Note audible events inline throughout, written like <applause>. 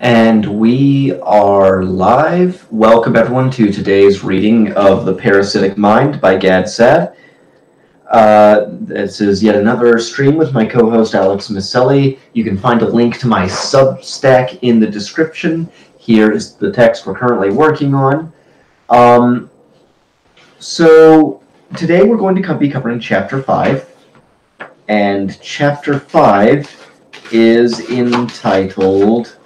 And we are live. Welcome everyone to today's reading of The Parasitic Mind by Gad Saad. Uh, this is yet another stream with my co-host Alex Miceli. You can find a link to my Substack in the description. Here is the text we're currently working on. Um, so today we're going to be covering Chapter 5. And Chapter 5 is entitled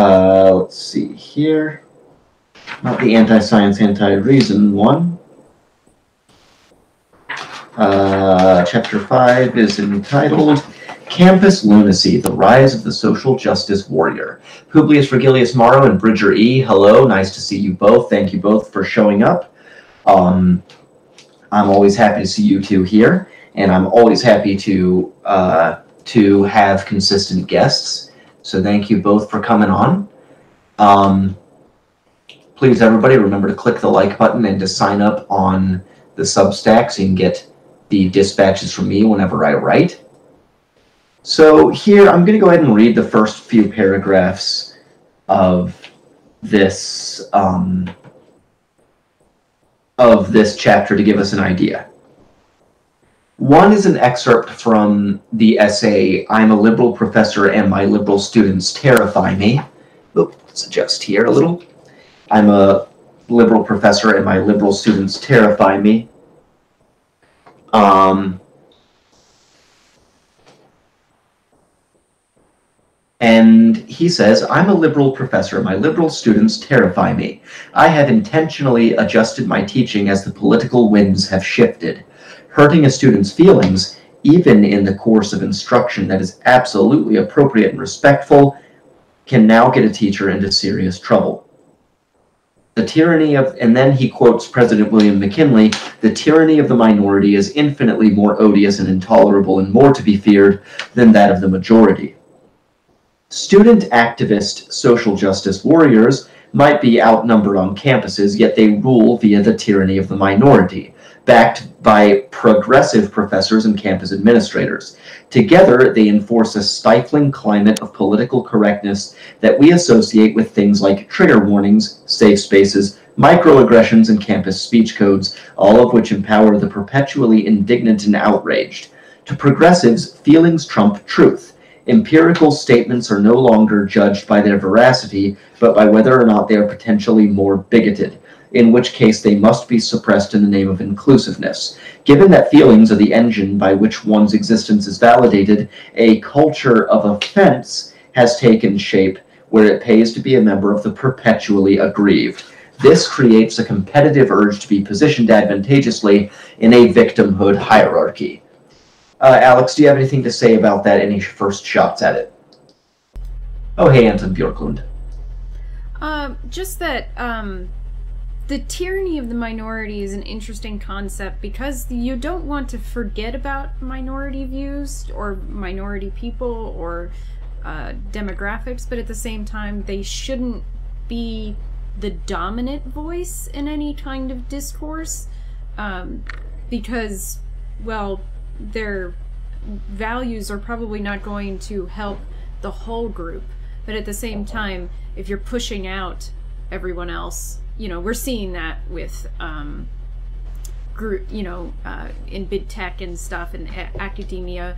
uh, let's see here. Not the anti-science, anti-reason one. Uh, chapter 5 is entitled Campus Lunacy, The Rise of the Social Justice Warrior. Publius Regilius Maro and Bridger E., hello, nice to see you both. Thank you both for showing up. Um, I'm always happy to see you two here, and I'm always happy to uh, to have consistent guests. So thank you both for coming on. Um, please, everybody, remember to click the like button and to sign up on the Substack so you can get the dispatches from me whenever I write. So here, I'm going to go ahead and read the first few paragraphs of this um, of this chapter to give us an idea. One is an excerpt from the essay, I'm a liberal professor and my liberal students terrify me. Oop, let's adjust here a little. I'm a liberal professor and my liberal students terrify me. Um, and he says, I'm a liberal professor. My liberal students terrify me. I have intentionally adjusted my teaching as the political winds have shifted hurting a student's feelings, even in the course of instruction that is absolutely appropriate and respectful, can now get a teacher into serious trouble. The tyranny of, and then he quotes President William McKinley the tyranny of the minority is infinitely more odious and intolerable and more to be feared than that of the majority. Student activist social justice warriors might be outnumbered on campuses, yet they rule via the tyranny of the minority backed by progressive professors and campus administrators. Together, they enforce a stifling climate of political correctness that we associate with things like trigger warnings, safe spaces, microaggressions, and campus speech codes, all of which empower the perpetually indignant and outraged. To progressives, feelings trump truth. Empirical statements are no longer judged by their veracity, but by whether or not they are potentially more bigoted in which case they must be suppressed in the name of inclusiveness. Given that feelings are the engine by which one's existence is validated, a culture of offense has taken shape where it pays to be a member of the perpetually aggrieved. This creates a competitive urge to be positioned advantageously in a victimhood hierarchy. Uh, Alex, do you have anything to say about that? Any first shots at it? Oh, hey, Anton Bjorklund. Um, just that um, the tyranny of the minority is an interesting concept because you don't want to forget about minority views or minority people or uh, demographics, but at the same time, they shouldn't be the dominant voice in any kind of discourse um, because, well, their values are probably not going to help the whole group. But at the same time, if you're pushing out everyone else you know, we're seeing that with, um, group, you know, uh, in big tech and stuff and academia,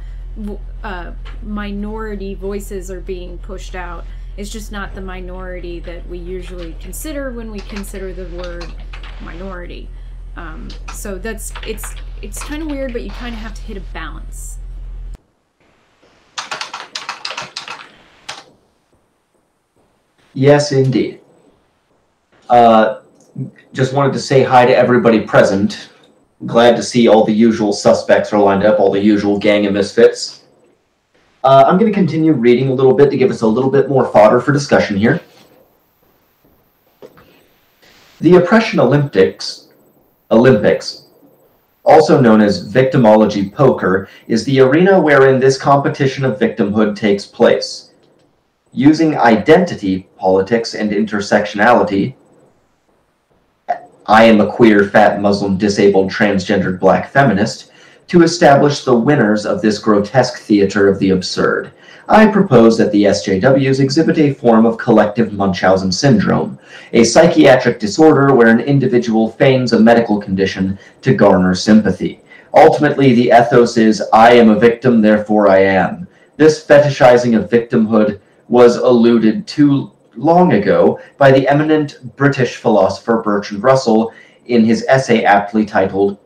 uh, minority voices are being pushed out. It's just not the minority that we usually consider when we consider the word minority. Um, so that's it's it's kind of weird, but you kind of have to hit a balance. Yes, indeed. Uh, just wanted to say hi to everybody present. Glad to see all the usual suspects are lined up, all the usual gang of misfits. Uh, I'm going to continue reading a little bit to give us a little bit more fodder for discussion here. The Oppression Olympics, Olympics, also known as victimology poker, is the arena wherein this competition of victimhood takes place. Using identity, politics, and intersectionality, I am a queer, fat, Muslim, disabled, transgendered black feminist. to establish the winners of this grotesque theater of the absurd. I propose that the SJWs exhibit a form of collective Munchausen syndrome, a psychiatric disorder where an individual feigns a medical condition to garner sympathy. Ultimately, the ethos is I am a victim, therefore I am. This fetishizing of victimhood was alluded to long ago by the eminent British philosopher Bertrand Russell in his essay aptly titled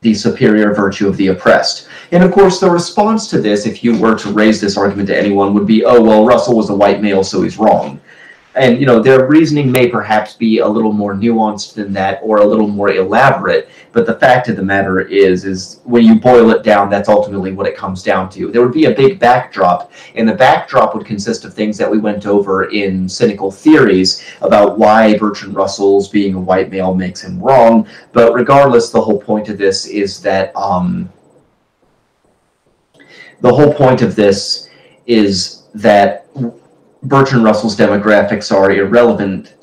The Superior Virtue of the Oppressed. And of course, the response to this, if you were to raise this argument to anyone, would be, oh, well, Russell was a white male, so he's wrong and you know their reasoning may perhaps be a little more nuanced than that or a little more elaborate but the fact of the matter is is when you boil it down that's ultimately what it comes down to. There would be a big backdrop and the backdrop would consist of things that we went over in cynical theories about why bertrand russell's being a white male makes him wrong but regardless the whole point of this is that um the whole point of this is that Bertrand Russell's demographics are irrelevant.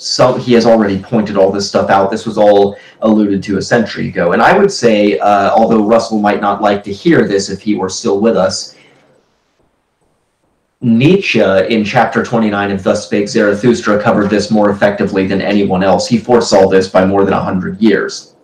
He has already pointed all this stuff out. This was all alluded to a century ago. And I would say, uh, although Russell might not like to hear this if he were still with us, Nietzsche in chapter 29 of Thus Spake Zarathustra covered this more effectively than anyone else. He foresaw this by more than a hundred years.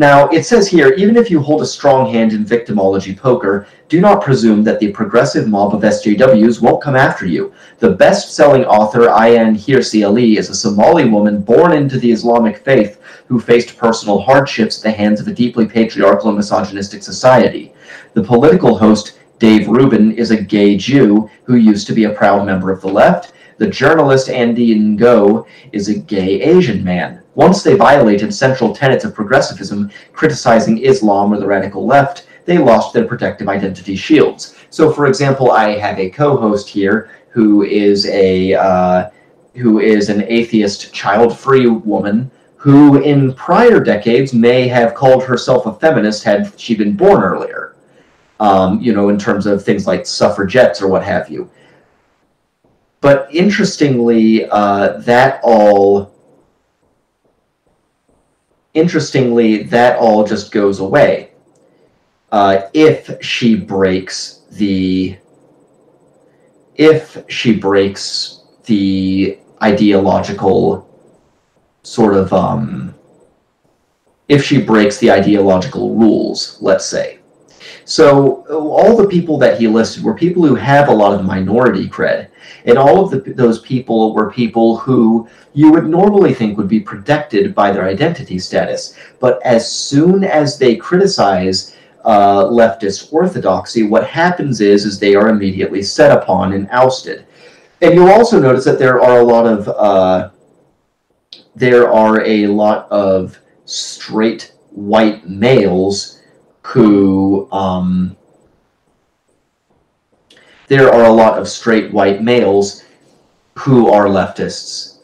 Now, it says here, even if you hold a strong hand in victimology poker, do not presume that the progressive mob of SJWs won't come after you. The best-selling author, Ayaan Hirsi Ali, is a Somali woman born into the Islamic faith who faced personal hardships at the hands of a deeply patriarchal and misogynistic society. The political host, Dave Rubin, is a gay Jew who used to be a proud member of the left. The journalist Andy Ngo is a gay Asian man. Once they violated central tenets of progressivism, criticizing Islam or the radical left, they lost their protective identity shields. So, for example, I have a co-host here who is a uh, who is an atheist, child-free woman who, in prior decades, may have called herself a feminist had she been born earlier. Um, you know, in terms of things like suffragettes or what have you. But interestingly, uh, that all interestingly, that all just goes away uh, if she breaks the if she breaks the ideological sort of um, if she breaks the ideological rules, let's say. So all the people that he listed were people who have a lot of minority cred, and all of the, those people were people who you would normally think would be protected by their identity status. But as soon as they criticize uh, leftist orthodoxy, what happens is, is they are immediately set upon and ousted. And you'll also notice that there are a lot of uh, there are a lot of straight white males who um, there are a lot of straight white males who are leftists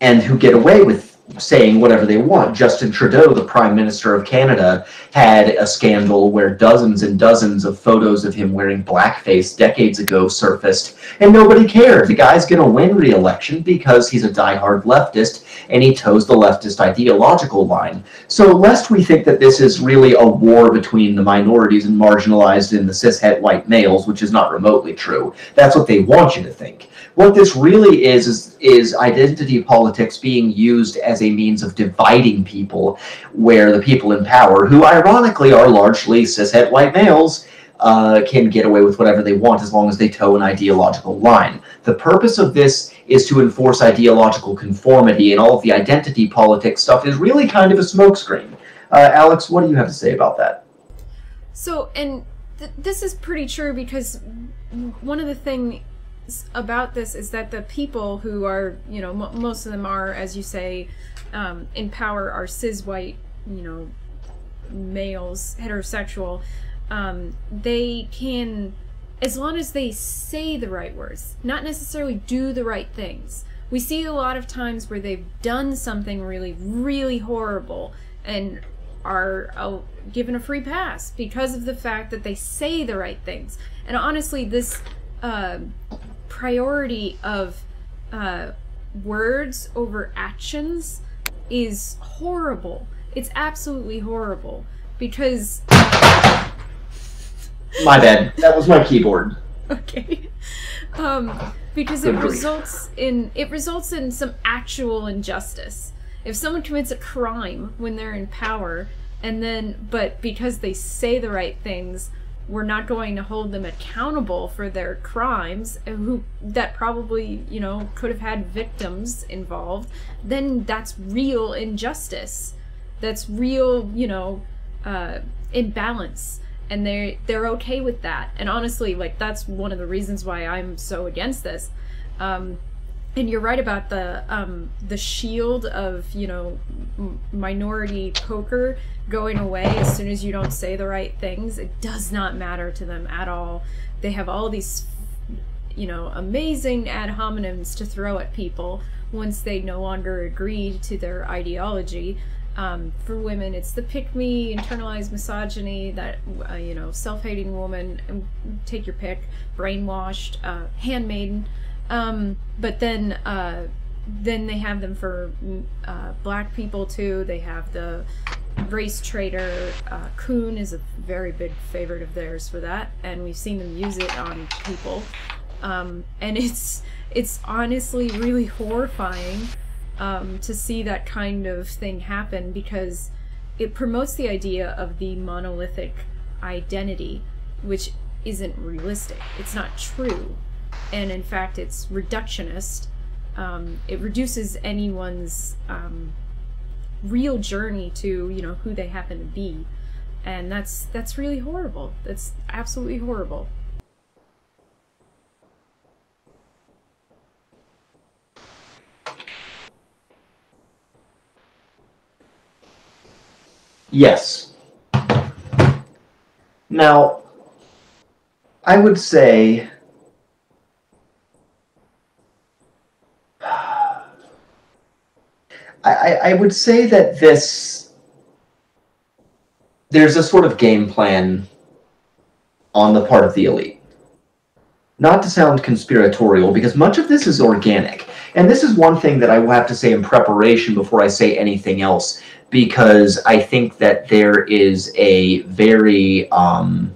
and who get away with saying whatever they want. Justin Trudeau, the Prime Minister of Canada, had a scandal where dozens and dozens of photos of him wearing blackface decades ago surfaced, and nobody cared. The guy's going to win re election because he's a diehard leftist and he toes the leftist ideological line. So, lest we think that this is really a war between the minorities and marginalized and the cishet white males, which is not remotely true, that's what they want you to think. What this really is, is, is identity politics being used as a means of dividing people, where the people in power, who ironically are largely cishet white males, uh, can get away with whatever they want as long as they toe an ideological line. The purpose of this is to enforce ideological conformity, and all of the identity politics stuff is really kind of a smokescreen. Uh, Alex, what do you have to say about that? So, and th- this is pretty true because one of the things about this is that the people who are, you know, most of them are, as you say, um, in power are cis white, you know, males, heterosexual. Um, they can, as long as they say the right words, not necessarily do the right things. We see a lot of times where they've done something really, really horrible and are uh, given a free pass because of the fact that they say the right things. And honestly, this uh, priority of uh, words over actions is horrible. It's absolutely horrible because <laughs> My bad. That was my keyboard. <laughs> Okay. Um, because it results in it results in some actual injustice. If someone commits a crime when they're in power, and then but because they say the right things, we're not going to hold them accountable for their crimes who that probably you know could have had victims involved then that's real injustice. That's real you know uh, imbalance. And they're they're okay with that. And honestly like that's one of the reasons why i'm so against this. Um, and you're right about the um, the shield of you know m- minority poker going away as soon as you don't say the right things. It does not matter to them at all. They have all these you know amazing ad hominems to throw at people once they no longer agree to their ideology. Um, for women, it's the pick me, internalized misogyny, that, uh, you know, self hating woman, take your pick, brainwashed, uh, handmaiden. Um, but then, uh, then they have them for uh, black people too. They have the race traitor. Uh, Coon is a very big favorite of theirs for that, and we've seen them use it on people. Um, and it's it's honestly really horrifying um, to see that kind of thing happen because it promotes the idea of the monolithic identity, which isn't realistic. It's not true and in fact it's reductionist. Um, it reduces anyone's um, real journey to you know who they happen to be, and that's that's really horrible. That's absolutely horrible. Yes. Now, I would say I, I would say that this there's a sort of game plan on the part of the elite. Not to sound conspiratorial, because much of this is organic. And this is one thing that I will have to say in preparation before I say anything else, because I think that there is a very um,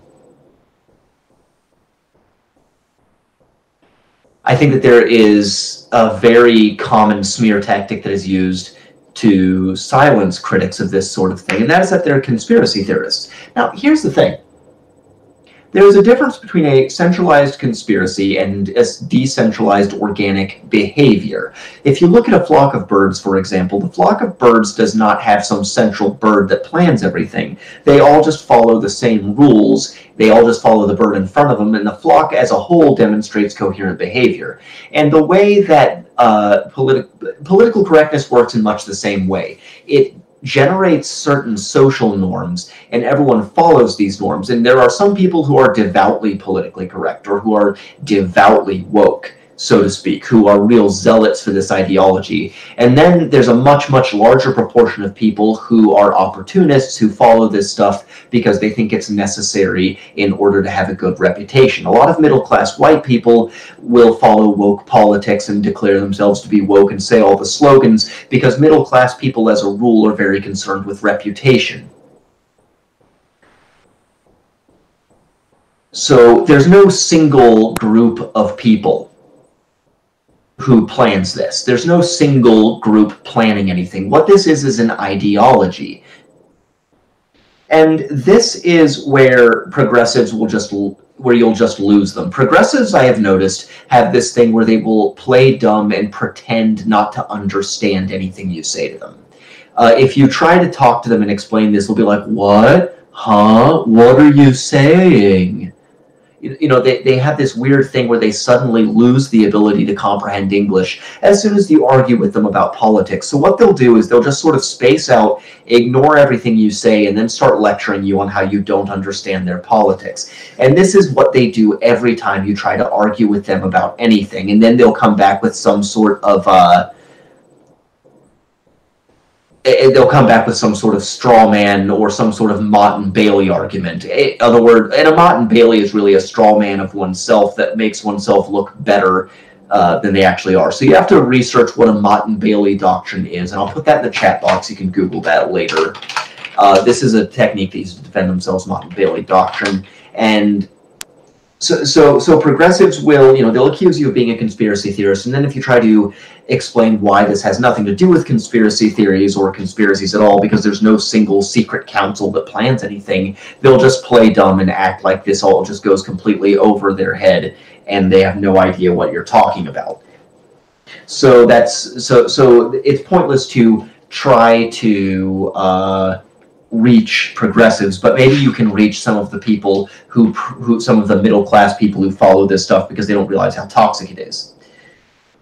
I think that there is a very common smear tactic that is used to silence critics of this sort of thing, and that is that they're conspiracy theorists. Now, here's the thing. There is a difference between a centralized conspiracy and a decentralized organic behavior. If you look at a flock of birds, for example, the flock of birds does not have some central bird that plans everything. They all just follow the same rules. They all just follow the bird in front of them, and the flock as a whole demonstrates coherent behavior. And the way that uh, politi- political correctness works in much the same way. It generates certain social norms and everyone follows these norms. And there are some people who are devoutly politically correct or who are devoutly woke so to speak, who are real zealots for this ideology. And then there's a much, much larger proportion of people who are opportunists who follow this stuff because they think it's necessary in order to have a good reputation. A lot of middle class white people will follow woke politics and declare themselves to be woke and say all the slogans because middle class people, as a rule, are very concerned with reputation. So there's no single group of people who plans this. There's no single group planning anything. What this is is an ideology. And this is where progressives will just where you'll just lose them. Progressives, I have noticed, have this thing where they will play dumb and pretend not to understand anything you say to them. Uh, if you try to talk to them and explain this, they'll be like, "What? Huh? What are you saying?" You know they, they have this weird thing where they suddenly lose the ability to comprehend english as soon as you argue with them about politics. So what they'll do is they'll just sort of space out ignore everything you say and then start lecturing you on how you don't understand their politics. And this is what they do every time you try to argue with them about anything. And then they'll come back with some sort of uh, they'll come back with some sort of straw man or some sort of Motte and Bailey argument. In other words, and a Motte and Bailey is really a straw man of oneself that makes oneself look better uh, than they actually are. So you have to research what a Motte and Bailey doctrine is, and I'll put that in the chat box. You can Google that later. Uh, this is a technique they use to defend themselves, Motte and Bailey doctrine. And so, so, so progressives will, you know, they'll accuse you of being a conspiracy theorist, and then if you try to explain why this has nothing to do with conspiracy theories or conspiracies at all, because there's no single secret council that plans anything, they'll just play dumb and act like this all just goes completely over their head, and they have no idea what you're talking about. So that's so so it's pointless to try to. Uh, reach progressives, but maybe you can reach some of the people who, who some of the middle class people who follow this stuff because they don't realize how toxic it is.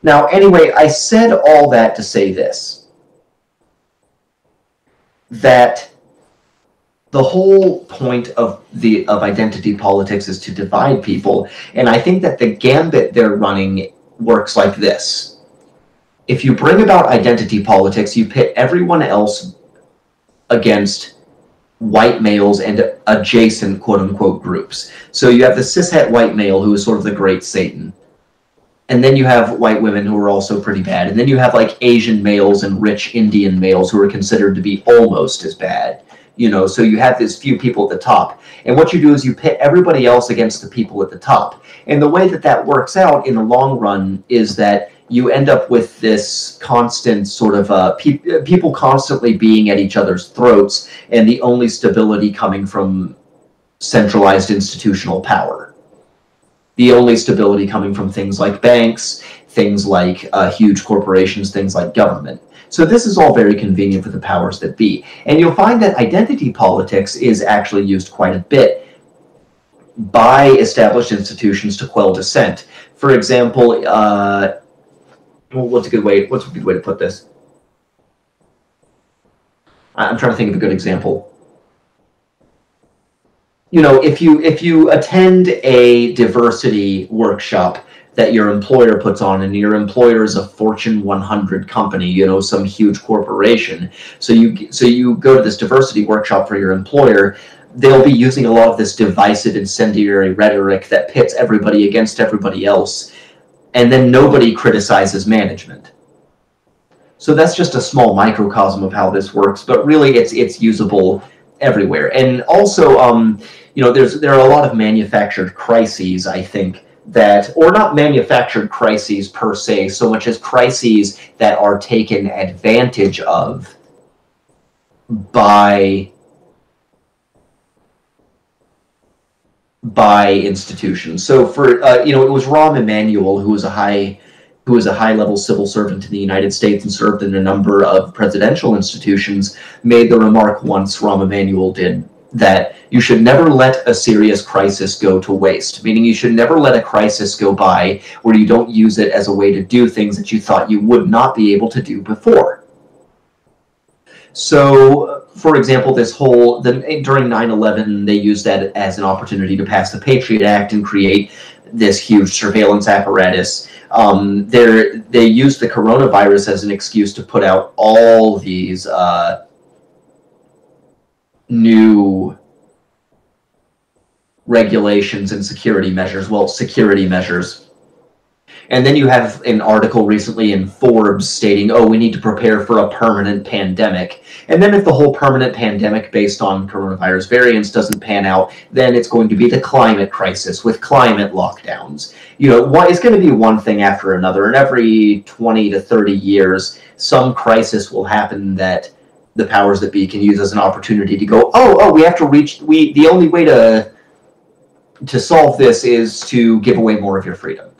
Now, anyway, I said all that to say this that the whole point of the of identity politics is to divide people and i think that the gambit they're running works like this if you bring about identity politics you pit everyone else against white males and adjacent quote unquote groups. So you have the cishet white male who is sort of the great Satan. And then you have white women who are also pretty bad. And then you have like Asian males and rich Indian males who are considered to be almost as bad. You know, so you have these few people at the top. And what you do is you pit everybody else against the people at the top. And the way that that works out in the long run is that you end up with this constant sort of uh, pe- people constantly being at each other's throats, and the only stability coming from centralized institutional power. The only stability coming from things like banks, things like uh, huge corporations, things like government. So this is all very convenient for the powers that be. And you'll find that identity politics is actually used quite a bit by established institutions to quell dissent. For example, uh, what's a good way? What's a good way to put this? I'm trying to think of a good example. You know, if you if you attend a diversity workshop that your employer puts on, and your employer is a Fortune 100 company, you know, some huge corporation, so you so you go to this diversity workshop for your employer, they'll be using a lot of this divisive incendiary rhetoric that pits everybody against everybody else and then nobody criticizes management. So that's just a small microcosm of how this works, but really it's it's usable everywhere. And also, um, you know, there's there are a lot of manufactured crises, I think, that or not manufactured crises per se, so much as crises that are taken advantage of by by institutions. So for uh, you know, it was Rahm Emanuel who was a high who was a high level civil servant in the United States and served in a number of presidential institutions, made the remark once Rahm Emanuel did that you should never let a serious crisis go to waste, meaning you should never let a crisis go by where you don't use it as a way to do things that you thought you would not be able to do before. So for example, this whole the, during 9/11, they used that as an opportunity to pass the Patriot Act and create this huge surveillance apparatus. Um, they used the coronavirus as an excuse to put out all these uh, new regulations and security measures. Well, security measures and then you have an article recently in Forbes stating, oh, we need to prepare for a permanent pandemic. And then if the whole permanent pandemic based on coronavirus variants doesn't pan out, then it's going to be the climate crisis with climate lockdowns. You know, it's going to be one thing after another. And every 20 to 30 years, some crisis will happen that the powers that be can use as an opportunity to go, oh, oh, we have to reach, we, the only way to, to solve this is to give away more of your freedom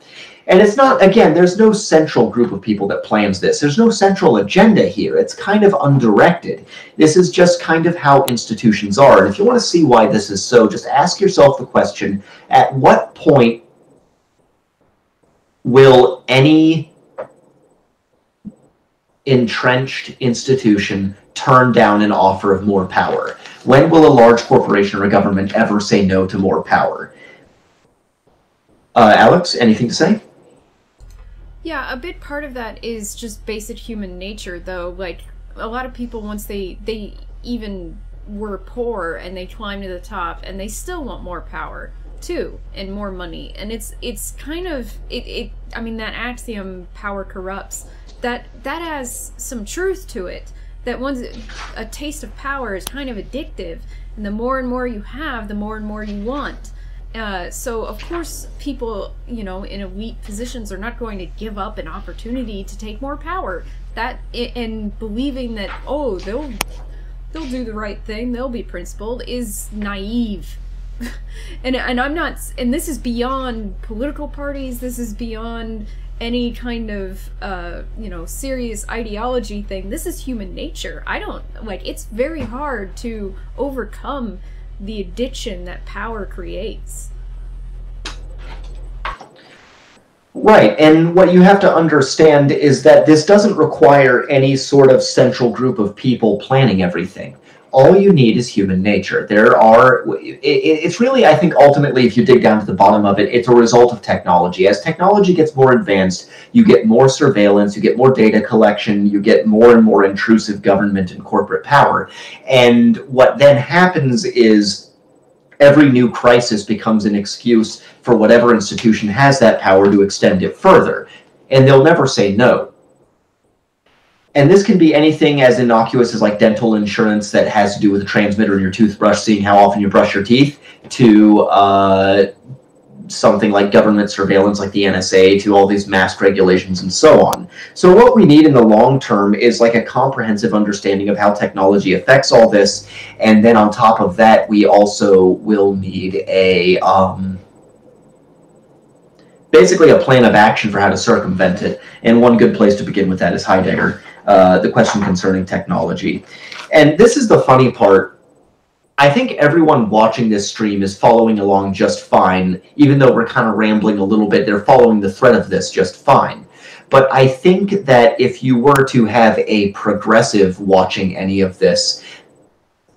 and it's not, again, there's no central group of people that plans this. There's no central agenda here. It's kind of undirected. This is just kind of how institutions are. And if you want to see why this is so, just ask yourself the question at what point will any entrenched institution turn down an offer of more power? When will a large corporation or a government ever say no to more power? Uh, Alex, anything to say? Yeah, a big part of that is just basic human nature, though. Like a lot of people, once they they even were poor and they climbed to the top, and they still want more power too and more money. And it's it's kind of it. it I mean, that axiom "power corrupts." That that has some truth to it. That once a taste of power is kind of addictive, and the more and more you have, the more and more you want Uh, so of course people you know in elite positions are not going to give up an opportunity to take more power. That and believing that oh they'll they'll do the right thing they'll be principled is naive. <laughs> And and I'm not and this is beyond political parties this is beyond any kind of uh you know serious ideology thing. This is human nature. I don't like it's very hard to overcome the addiction that power creates. Right, and what you have to understand is that this doesn't require any sort of central group of people planning everything all you need is human nature. There are, it's really, I think, ultimately, if you dig down to the bottom of it, it's a result of technology. As technology gets more advanced, you get more surveillance, you get more data collection, you get more and more intrusive government and corporate power. And what then happens is every new crisis becomes an excuse for whatever institution has that power to extend it further. And they'll never say no and this can be anything as innocuous as like dental insurance that has to do with the transmitter in your toothbrush, seeing how often you brush your teeth, to uh, something like government surveillance like the NSA, to all these mask regulations and so on. So what we need in the long term is like a comprehensive understanding of how technology affects all this, and then on top of that, we also will need a um, basically a plan of action for how to circumvent it. And one good place to begin with that is Heidegger. Uh, the question concerning technology. And this is the funny part. I think everyone watching this stream is following along just fine, even though we're kind of rambling a little bit. They're following the thread of this just fine. But I think that if you were to have a progressive watching any of this,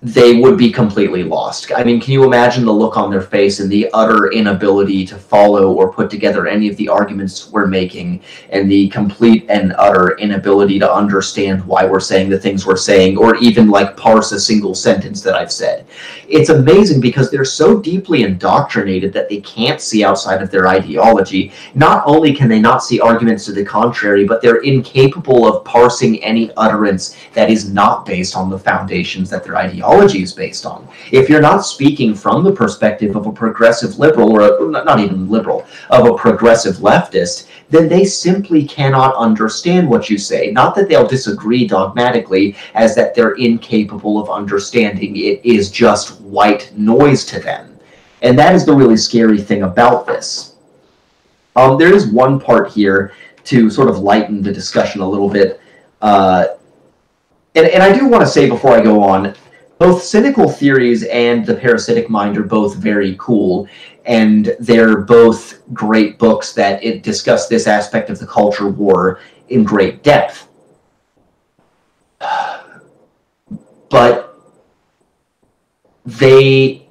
they would be completely lost. I mean, can you imagine the look on their face and the utter inability to follow or put together any of the arguments we're making and the complete and utter inability to understand why we're saying the things we're saying or even like parse a single sentence that I've said? It's amazing because they're so deeply indoctrinated that they can't see outside of their ideology. Not only can they not see arguments to the contrary, but they're incapable of parsing any utterance that is not based on the foundations that their ideology is based on. If you're not speaking from the perspective of a progressive liberal, or a, not even liberal, of a progressive leftist, then they simply cannot understand what you say. Not that they'll disagree dogmatically, as that they're incapable of understanding. It is just white noise to them. And that is the really scary thing about this. Um, there is one part here to sort of lighten the discussion a little bit. Uh, and, and I do want to say before I go on, both cynical theories and the parasitic mind are both very cool and they're both great books that it discuss this aspect of the culture war in great depth. <sighs> But they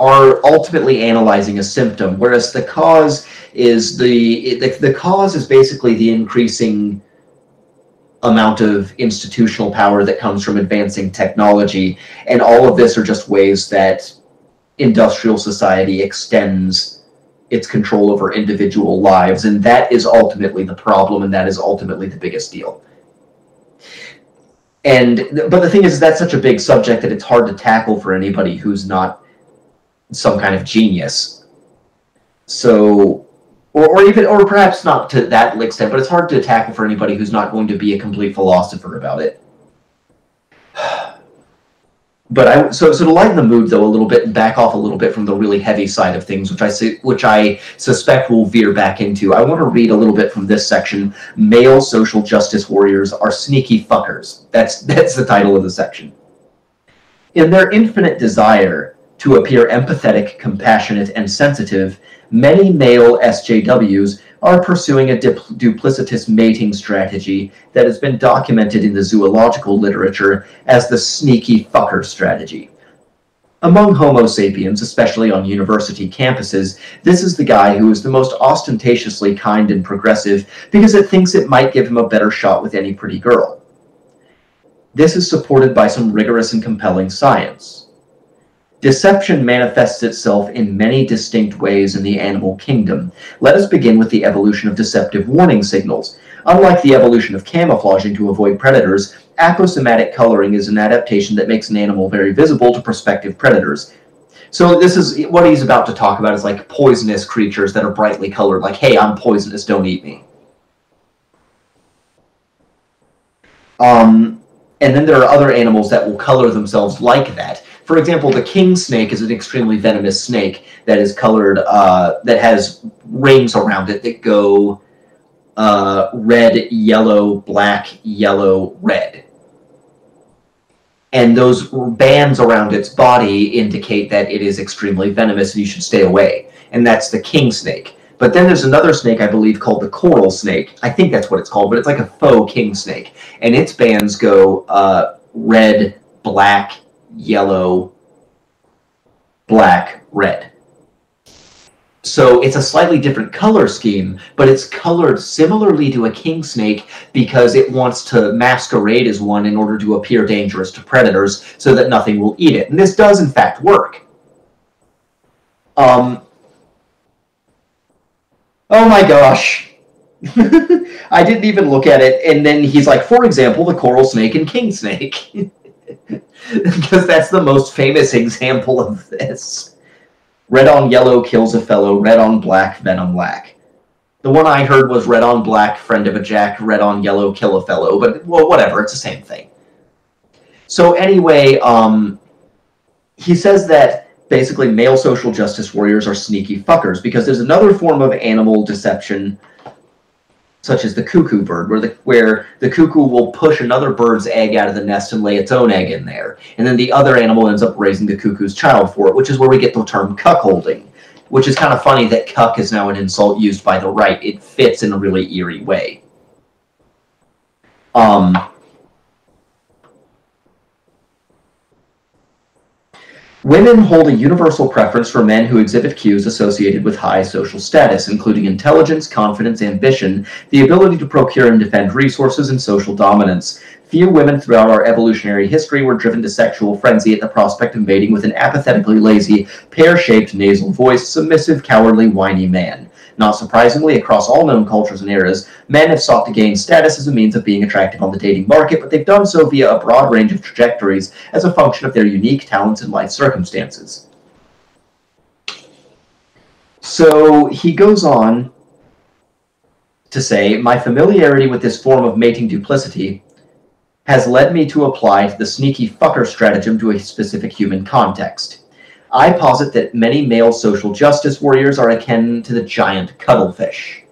are ultimately analyzing a symptom whereas the cause is the the, the cause is basically the increasing amount of institutional power that comes from advancing technology. And all of this are just ways that industrial society extends its control over individual lives. And that is ultimately the problem, and that is ultimately the biggest deal. And but the thing is, that's such a big subject that it's hard to tackle for anybody who's not some kind of genius. So or, or even or perhaps not to that extent, but it's hard to tackle for anybody who's not going to be a complete philosopher about it. <sighs> But I so so to lighten the mood though a little bit and back off a little bit from the really heavy side of things, which I see, which I suspect will veer back into. I want to read a little bit from this section. Male social justice warriors are sneaky fuckers. That's <laughs> that's the title of the section. In their infinite desire to appear empathetic, compassionate, and sensitive, many male SJWs are pursuing a duplicitous mating strategy that has been documented in the zoological literature as the sneaky fucker strategy. Among Homo sapiens, especially on university campuses, this is the guy who is the most ostentatiously kind and progressive because it thinks it might give him a better shot with any pretty girl. This is supported by some rigorous and compelling science. Deception manifests itself in many distinct ways in the animal kingdom. Let us begin with the evolution of deceptive warning signals. Unlike the evolution of camouflaging to avoid predators, aposematic coloring is an adaptation that makes an animal very visible to prospective predators. So this is what he's about to talk about is like poisonous creatures that are brightly colored. Like, hey, I'm poisonous, don't eat me. Um, and then there are other animals that will color themselves like that. For example, the king snake is an extremely venomous snake that is colored, uh, that has rings around it that go uh, red, yellow, black, yellow, red. And those bands around its body indicate that it is extremely venomous and you should stay away. And that's the king snake. But then there's another snake, I believe, called the coral snake. I think that's what it's called, but it's like a faux king snake. And its bands go uh, red, black, yellow, black, red. So it's a slightly different color scheme, but it's colored similarly to a king snake because it wants to masquerade as one in order to appear dangerous to predators so that nothing will eat it. And this does, in fact, work. Um, oh my gosh. <laughs> I didn't even look at it. And then he's like, for example, the coral snake and king snake. <laughs> because that's the most famous example of this. Red on yellow kills a fellow, red on black, venom lack. The one I heard was red on black, friend of a jack, red on yellow, kill a fellow, but well, whatever, it's the same thing. So anyway, um, he says that basically male social justice warriors are sneaky fuckers because there's another form of animal deception such as the cuckoo bird, where the where the cuckoo will push another bird's egg out of the nest and lay its own egg in there, and then the other animal ends up raising the cuckoo's child for it, which is where we get the term cuckolding. Which is kind of funny that cuck is now an insult used by the right. It fits in a really eerie way. Um, Women hold a universal preference for men who exhibit cues associated with high social status, including intelligence, confidence, ambition, the ability to procure and defend resources, and social dominance. Few women throughout our evolutionary history were driven to sexual frenzy at the prospect of mating with an apathetically lazy, pear shaped, nasal voiced, submissive, cowardly, whiny man. Not surprisingly, across all known cultures and eras, men have sought to gain status as a means of being attractive on the dating market, but they've done so via a broad range of trajectories as a function of their unique talents and life circumstances. So he goes on to say, My familiarity with this form of mating duplicity has led me to apply the sneaky fucker stratagem to a specific human context. I posit that many male social justice warriors are akin to the giant cuttlefish.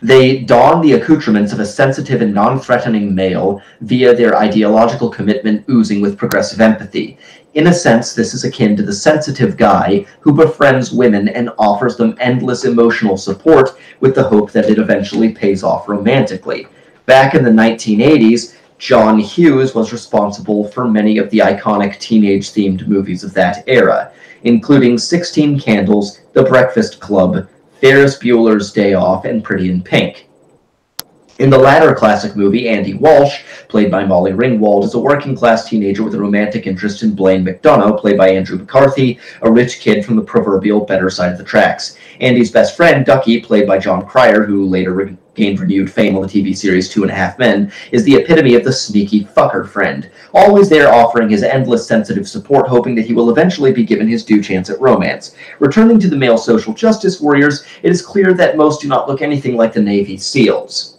They don the accoutrements of a sensitive and non threatening male via their ideological commitment oozing with progressive empathy. In a sense, this is akin to the sensitive guy who befriends women and offers them endless emotional support with the hope that it eventually pays off romantically. Back in the 1980s, John Hughes was responsible for many of the iconic teenage themed movies of that era, including 16 Candles, The Breakfast Club, Ferris Bueller's Day Off, and Pretty in Pink. In the latter classic movie, Andy Walsh, played by Molly Ringwald, is a working class teenager with a romantic interest in Blaine McDonough, played by Andrew McCarthy, a rich kid from the proverbial better side of the tracks. Andy's best friend, Ducky, played by Jon Cryer, who later gained renewed fame on the TV series Two and a Half Men, is the epitome of the sneaky fucker friend, always there offering his endless sensitive support, hoping that he will eventually be given his due chance at romance. Returning to the male social justice warriors, it is clear that most do not look anything like the Navy SEALs.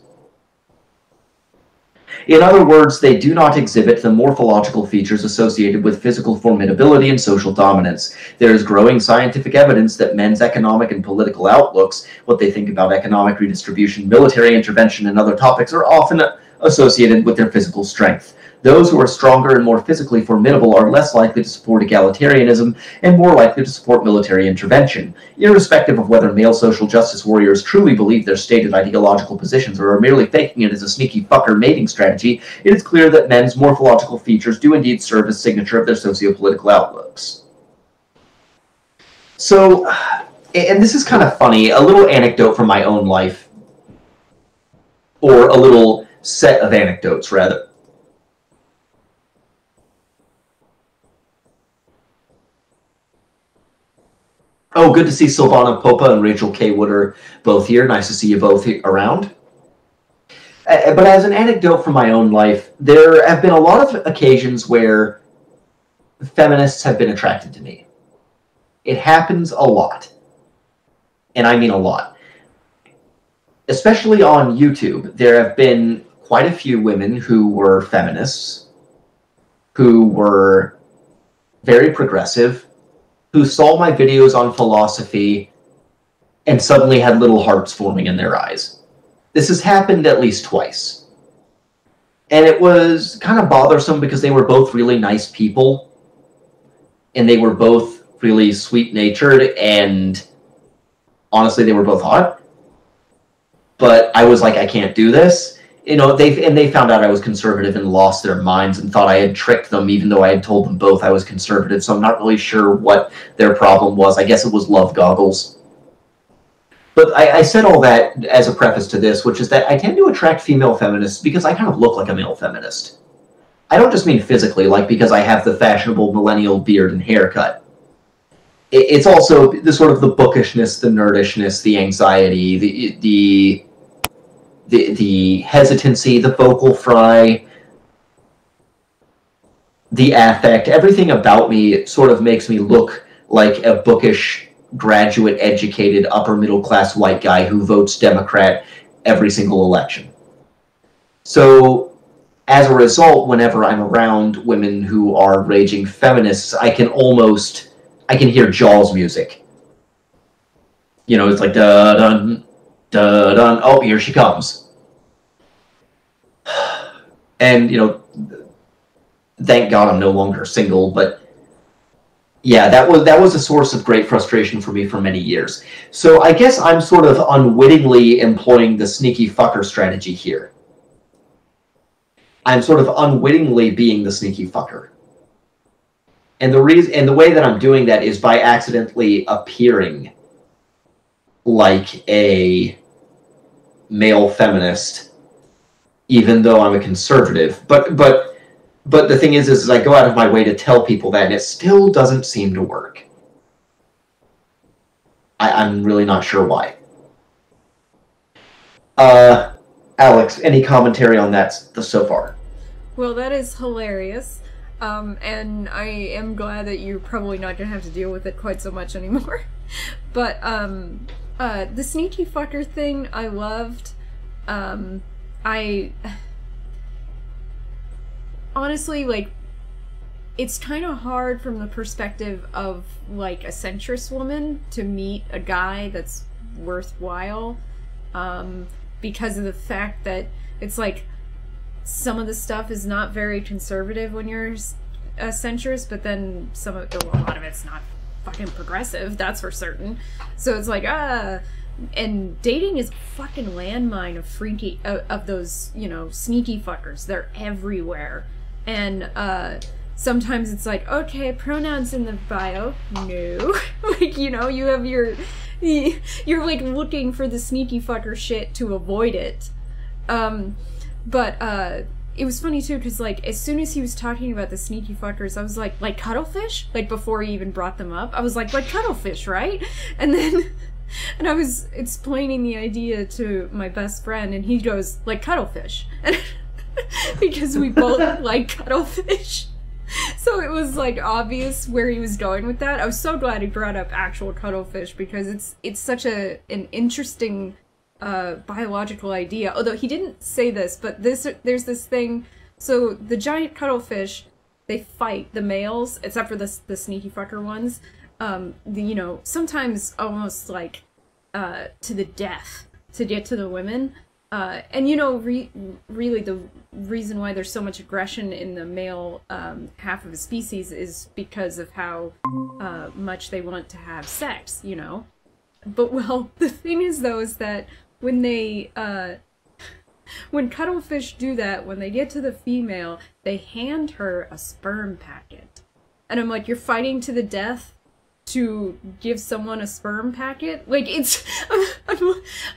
In other words, they do not exhibit the morphological features associated with physical formidability and social dominance. There is growing scientific evidence that men's economic and political outlooks, what they think about economic redistribution, military intervention, and other topics, are often associated with their physical strength. Those who are stronger and more physically formidable are less likely to support egalitarianism and more likely to support military intervention. Irrespective of whether male social justice warriors truly believe their stated ideological positions or are merely faking it as a sneaky fucker mating strategy, it is clear that men's morphological features do indeed serve as signature of their socio-political outlooks. So, and this is kind of funny, a little anecdote from my own life, or a little set of anecdotes, rather. Oh, good to see Silvana Popa and Rachel K. Wood are both here. Nice to see you both around. Uh, but as an anecdote from my own life, there have been a lot of occasions where feminists have been attracted to me. It happens a lot. And I mean a lot. Especially on YouTube, there have been quite a few women who were feminists, who were very progressive, who saw my videos on philosophy and suddenly had little hearts forming in their eyes. This has happened at least twice. And it was kind of bothersome because they were both really nice people and they were both really sweet natured and honestly they were both hot. But I was like, I can't do this you know they and they found out I was conservative and lost their minds and thought I had tricked them, even though I had told them both I was conservative. So I'm not really sure what their problem was. I guess it was love goggles. But I, I said all that as a preface to this, which is that I tend to attract female feminists because I kind of look like a male feminist. I don't just mean physically, like because I have the fashionable millennial beard and haircut. It's also the sort of the bookishness, the nerdishness, the anxiety, the the the the hesitancy, the vocal fry, the affect, everything about me sort of makes me look like a bookish, graduate, educated, upper middle class white guy who votes Democrat every single election. So, as a result, whenever I'm around women who are raging feminists, I can almost I can hear Jaws music. You know, it's like da dun da dun. Oh, here she comes and you know, thank God I'm no longer single. But yeah, that was that was a source of great frustration for me for many years. So I guess I'm sort of unwittingly employing the sneaky fucker strategy here. I'm sort of unwittingly being the sneaky fucker. And the reason and the way that I'm doing that is by accidentally appearing like a male feminist even though I'm a conservative. But but but the thing is, is I go out of my way to tell people that, and it still doesn't seem to work. I, I'm really not sure why. Uh, Alex, any commentary on that so far? Well, that is hilarious. Um, and I am glad that you're probably not gonna have to deal with it quite so much anymore. <laughs> but um, uh, the sneaky fucker thing I loved. Um, I honestly like it's kind of hard from the perspective of like a centrist woman to meet a guy that's worthwhile um, because of the fact that it's like some of the stuff is not very conservative when you're a centrist, but then some of a lot of it's not fucking progressive. That's for certain. So it's like ah, and dating is a fucking landmine of freaky of, of those you know sneaky fuckers. They're everywhere. And uh sometimes it's like okay pronouns in the bio. No. <laughs> Like you know you have your <laughs> you're like looking for the sneaky fucker shit to avoid it. Um but uh it was funny too because like as soon as he was talking about the sneaky fuckers i was like like cuttlefish? Like before he even brought them up? I was like like cuttlefish right? And then <laughs> <laughs> and I was explaining the idea to my best friend, and he goes, like cuttlefish. <laughs> because we both <laughs> like cuttlefish. So it was like obvious where he was going with that. I was so glad he brought up actual cuttlefish because it's it's such a an interesting uh, biological idea. Although he didn't say this, but this there's this thing. So the giant cuttlefish, they fight the males, except for the the sneaky fucker ones um, the, you know, sometimes almost like uh, to the death to get to the women. Uh, and you know, re- really, the reason why there's so much aggression in the male um, half of the species is because of how uh, much they want to have sex. You know, but <laughs> well, the thing is though is that when they uh, <laughs> when cuttlefish do that, when they get to the female, they hand her a sperm packet, and I'm like, you're fighting to the death to give someone a sperm packet. Like it's <laughs>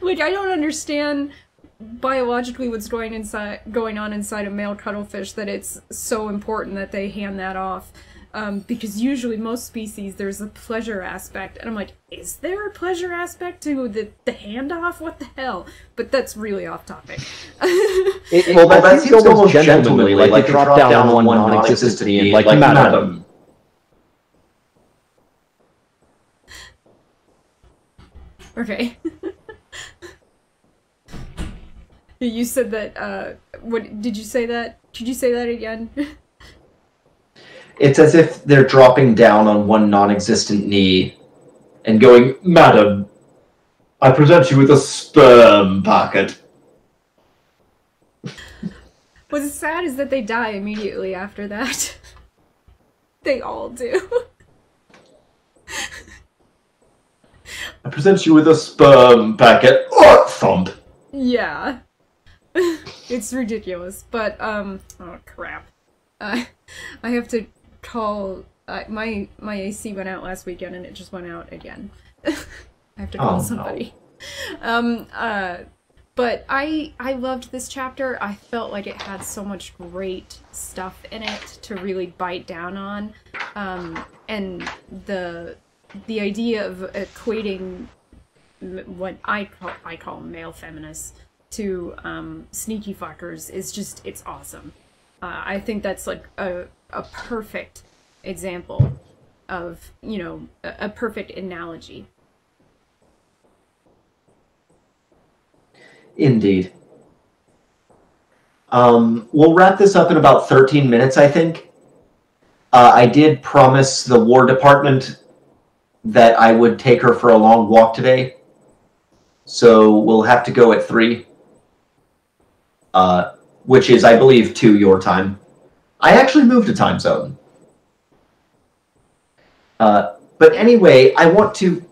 like I don't understand biologically what's going inside going on inside a male cuttlefish that it's so important that they hand that off. Um, because usually most species there's a pleasure aspect and i'm like is there a pleasure aspect to the, the handoff what the hell but that's really off topic <laughs> it, well that, that seems almost gentlemanly like, like, like drop down, down one non-existent like, like madam Okay. <laughs> you said that. Uh, what did you say that? Could you say that again? it's as if they're dropping down on one non-existent knee and going, "Madam, I present you with a sperm packet." What's sad is that they die immediately after that. <laughs> they all do. <laughs> I present you with a sperm packet. Oh, thump. Yeah. <laughs> it's ridiculous, but um oh crap. Uh, <laughs> I have to call uh, my my AC went out last weekend and it just went out again. <laughs> I have to call Oh, no. somebody. Um uh but I I loved this chapter. I felt like it had so much great stuff in it to really bite down on. Um and the the idea of equating what I call I call male feminists to um, sneaky fuckers is just it's awesome. Uh, I think that's like a a perfect example of you know a, a perfect analogy. Indeed. Um, we'll wrap this up in about 13 minutes, I think. Uh, I did promise the War Department that I would take her for a long walk today. So we'll have to go at 3. Uh, which is, I believe, 2 your time. I actually moved a time zone. Uh, but anyway, I want to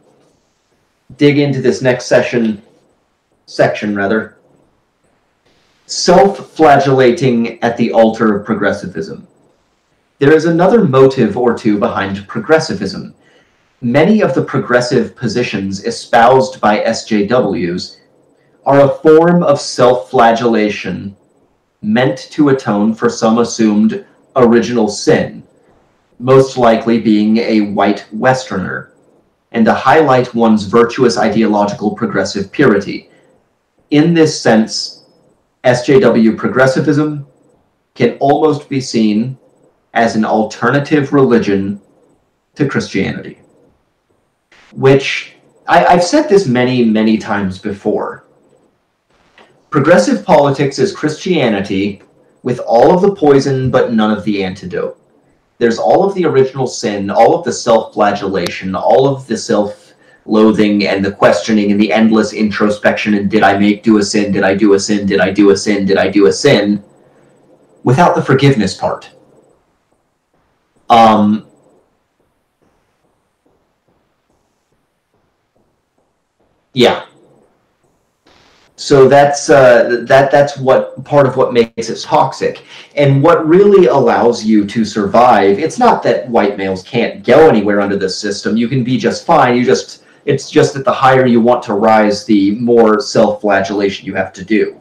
dig into this next session section rather self-flagellating at the altar of progressivism there is another motive or two behind progressivism many of the progressive positions espoused by sjws are a form of self-flagellation meant to atone for some assumed original sin most likely being a white westerner and to highlight one's virtuous ideological progressive purity in this sense, SJW progressivism can almost be seen as an alternative religion to Christianity. Which I, I've said this many, many times before. Progressive politics is Christianity with all of the poison but none of the antidote. There's all of the original sin, all of the self flagellation, all of the self loathing and the questioning and the endless introspection and did I make do a sin? Did I do a sin? Did I do a sin? Did I do a sin? Without the forgiveness part. Um, yeah. So that's uh, that. That's what part of what makes it toxic, and what really allows you to survive. It's not that white males can't go anywhere under this system. You can be just fine. You just it's just that the higher you want to rise, the more self-flagellation you have to do.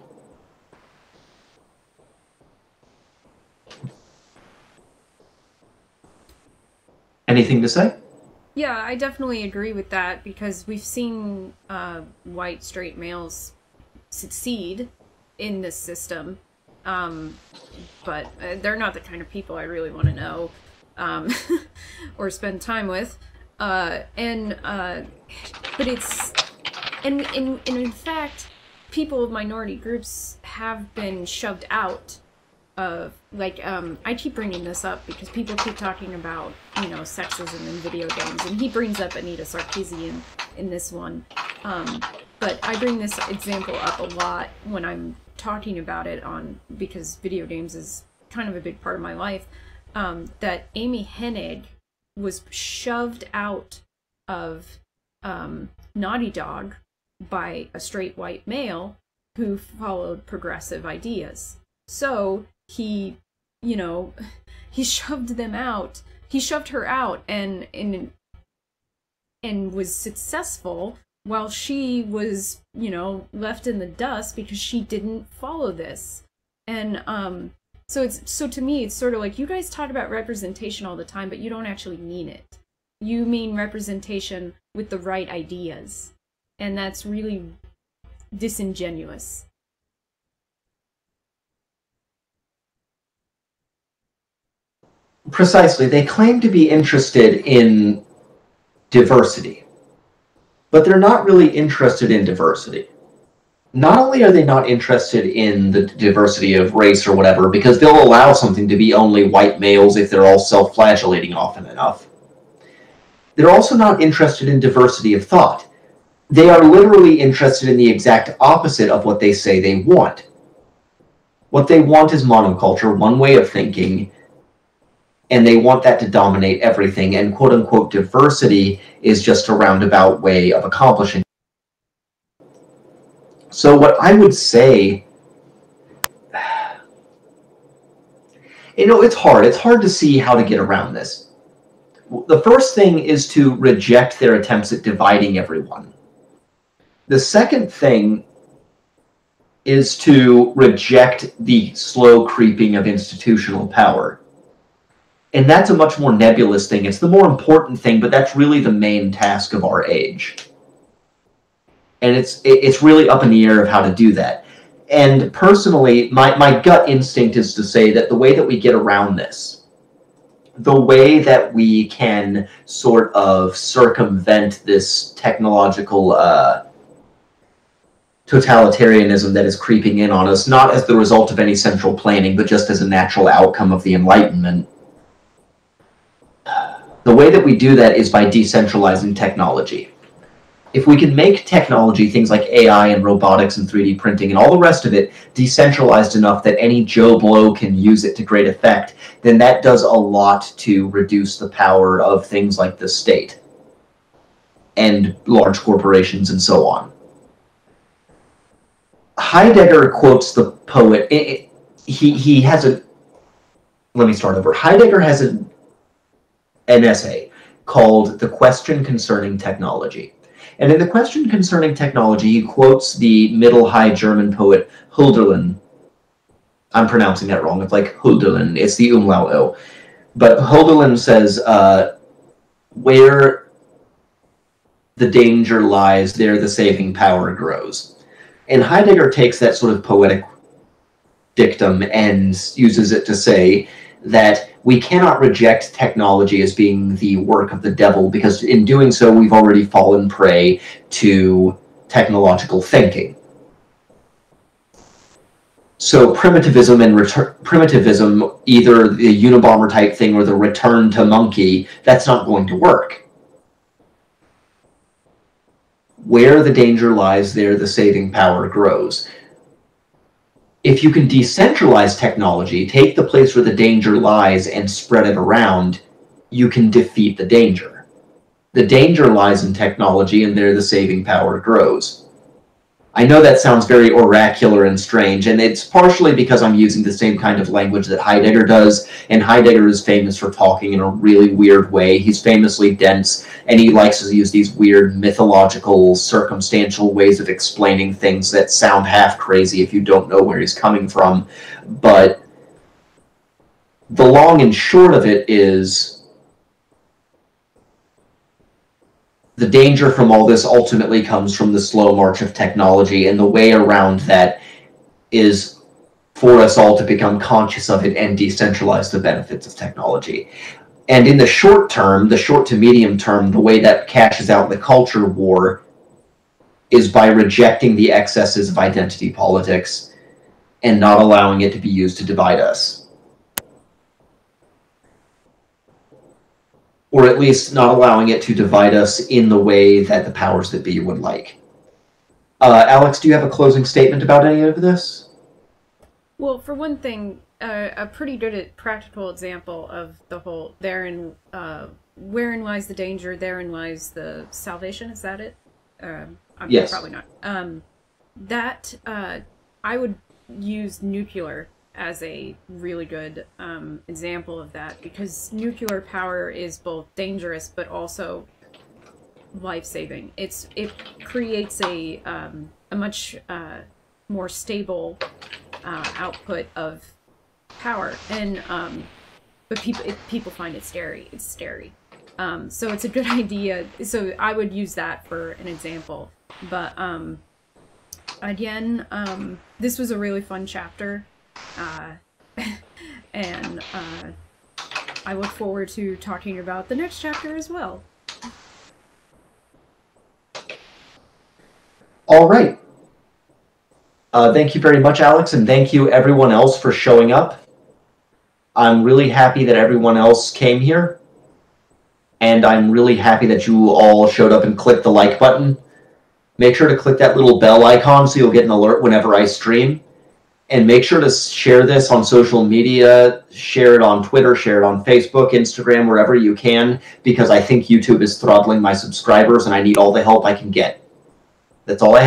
Anything to say? Yeah, I definitely agree with that because we've seen uh, white straight males succeed in this system, um, but uh, they're not the kind of people I really want to know um, <laughs> or spend time with. Uh, and uh, but it's and, and and in fact, people of minority groups have been shoved out of like um I keep bringing this up because people keep talking about you know sexism in video games and he brings up Anita Sarkeesian in this one. Um but I bring this example up a lot when I'm talking about it on because video games is kind of a big part of my life um that Amy Hennig was shoved out of um Naughty Dog by a straight white male who followed progressive ideas. So he you know <laughs> he shoved them out. He shoved her out and and and was successful while she was you know left in the dust because she didn't follow this. And um so it's so to me it's sort of like you guys talk about representation all the time but you don't actually mean it. You mean representation with the right ideas. And that's really disingenuous Precisely. They claim to be interested in diversity. but they're not really interested in diversity. Not only are they not interested in the diversity of race or whatever, because they'll allow something to be only white males if they're all self flagellating often enough, they're also not interested in diversity of thought. They are literally interested in the exact opposite of what they say they want. What they want is monoculture, one way of thinking, and they want that to dominate everything. And quote unquote diversity is just a roundabout way of accomplishing. So, what I would say, <sighs> you know, it's hard. It's hard to see how to get around this. The first thing is to reject their attempts at dividing everyone. The second thing is to reject the slow creeping of institutional power and that's a much more nebulous thing. It's the more important thing, but that's really the main task of our age. And it's it's really up in the air of how to do that. And personally, my, my gut instinct is to say that the way that we get around this, the way that we can sort of circumvent this technological uh, totalitarianism that is creeping in on us, not as the result of any central planning, but just as a natural outcome of the Enlightenment, the way that we do that is by decentralizing technology. If we can make technology, things like AI and robotics and 3D printing and all the rest of it, decentralized enough that any Joe Blow can use it to great effect, then that does a lot to reduce the power of things like the state and large corporations and so on. Heidegger quotes the poet. It, it, he, he has a. Let me start over. Heidegger has a an essay called The Question Concerning Technology. And in The Question Concerning Technology, he quotes the Middle High German poet Hölderlin. I'm pronouncing that wrong. It's like Hölderlin. It's the umlaut O. But Hölderlin says, uh, where the danger lies, there the saving power grows. And Heidegger takes that sort of poetic dictum and uses it to say that we cannot reject technology as being the work of the devil because in doing so we've already fallen prey to technological thinking. So primitivism and primitivism, either the Unabomber type thing or the return to monkey, that's not going to work. Where the danger lies, there the saving power grows if you can decentralize technology, take the place where the danger lies and spread it around, you can defeat the danger. The danger lies in technology, and there the saving power grows. I know that sounds very oracular and strange, and it's partially because I'm using the same kind of language that Heidegger does, and Heidegger is famous for talking in a really weird way. He's famously dense, and he likes to use these weird mythological, circumstantial ways of explaining things that sound half crazy if you don't know where he's coming from. But the long and short of it is the danger from all this ultimately comes from the slow march of technology, and the way around that is for us all to become conscious of it and decentralize the benefits of technology. And in the short term, the short to medium term, the way that cashes out the culture war is by rejecting the excesses of identity politics and not allowing it to be used to divide us. Or at least not allowing it to divide us in the way that the powers that be would like. Uh, Alex, do you have a closing statement about any of this? Well, for one thing, uh, a pretty good practical example of the whole therein, uh, wherein lies the danger, therein lies the salvation. Is that it? Um, I'm yes. Probably not. Um, that uh, I would use nuclear as a really good um, example of that because nuclear power is both dangerous but also life-saving. It's it creates a um, a much uh, more stable uh, output of power, and um, but people it, people find it scary. It's scary. Um, so it's a good <laughs> idea. So I would use that for an example. But um, again, um, this was a really fun chapter. Uh, <laughs> and uh, I look forward to talking about the next chapter as well. All right. Uh, thank you very much, Alex, and thank you everyone else for showing up. I'm really happy that everyone else came here. And I'm really happy that you all showed up and clicked the like button. Make sure to click that little bell icon so you'll get an alert whenever I stream. And make sure to share this on social media, share it on Twitter, share it on Facebook, Instagram, wherever you can, because I think YouTube is throttling my subscribers and I need all the help I can get. That's all I have.